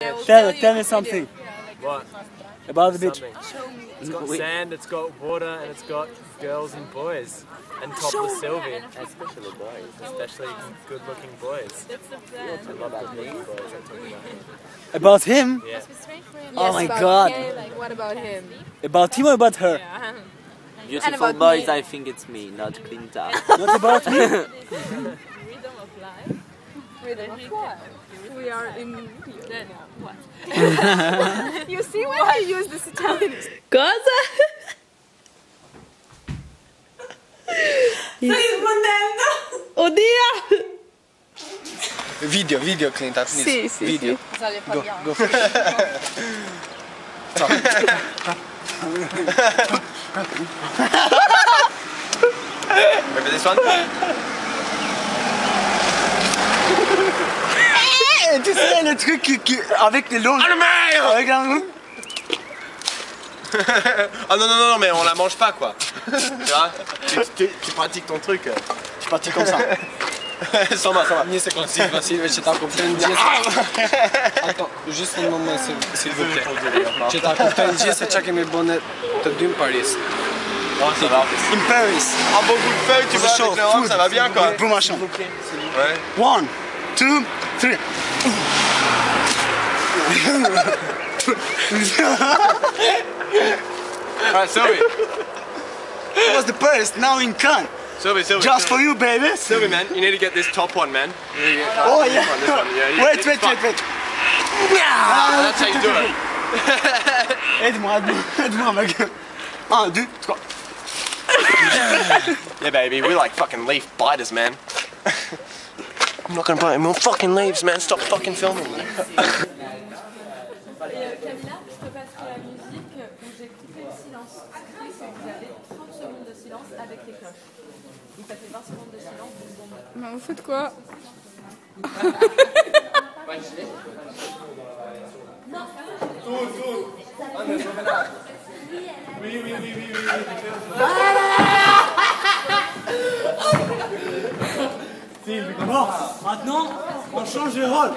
Tell, tell me something What? about the beach. Something. It's got sand, it's got water, and it's got girls and boys. And topless Sylvie. Especially boys. Especially good looking boys. I love good looking boys. About him. About him? Yeah. Oh my about God. Kay, like, what about him? About him or about her? Yeah. Beautiful boys, me. I think it's me, not Clinton. Not about me? Rhythm of life. Rhythm of. We are in here now. What? you see when you use this Italian Cosa? Oddio! Video, video Clint, please. Sì, sì, Video. Go, Go for Remember this one? Tu sais le truc qui, qui- avec les longs. Avec la longue. Ah non, non, non, non, mais on la mange pas quoi. tu vois tu, tu- tu pratiques ton truc. Je parti comme ça. sans moi, sans moi. Nije se kod Silva Silva će tako prendje Ato, juste un moment s'il vous plaît. Kuptojnë gjithë se çka kemi bënë të dy në Paris. Oh, ça va. In Paris. Un bon coup de feuille, tu vois, chaud, avec l'Europe, ça va bien quoi. Bon machin. Ouais. One, two, three. Alright, Sylvie. That was the first, now in Cannes. Sylvie, Sylvie. Just for you, baby. Sylvie, man, you need to get this top one, man. You need to get Oh this yeah. one, this one. Yeah, you- Wait, it's wait, wait, wait. Ah, that's how you do it. Aide-moi, aide-moi, aide-moi, ma. Un, deux, trois. Yeah, baby, we like fucking leaf biters, man. I'm not gonna buy any more fucking leaves, man. Stop fucking filming. Mais vous faites quoi? Oui, oui, oui, oui, oui. Bon, maintenant, on change de rôle.